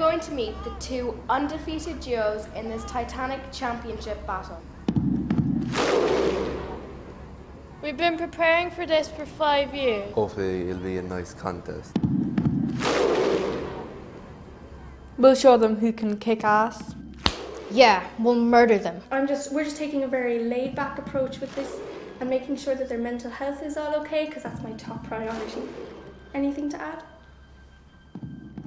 going to meet the two undefeated duos in this Titanic Championship battle. We've been preparing for this for five years. Hopefully it'll be a nice contest. We'll show them who can kick ass. Yeah, we'll murder them. I'm just we're just taking a very laid back approach with this and making sure that their mental health is all okay because that's my top priority. Anything to add?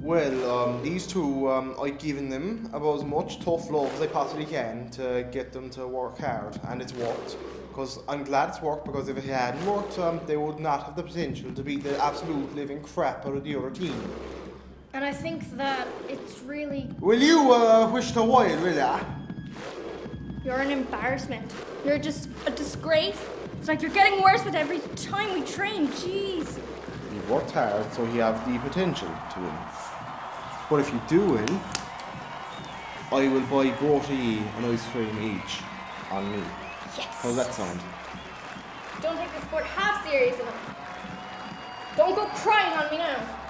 Well, um, these two, um, I've given them about as much tough love as I possibly can to get them to work hard, and it's worked. Because I'm glad it's worked, because if it hadn't worked, um, they would not have the potential to beat the absolute living crap out of the other team. And I think that it's really. Will you uh, wish to while, will ya? You're an embarrassment. You're just a disgrace. It's like you're getting worse with every time we train. Jeez. You've worked hard, so you have the potential to win. But if you do win, I will buy both of ye an ice cream each on me. Yes. How's that sound? Don't take the sport half serious enough. Don't go crying on me now.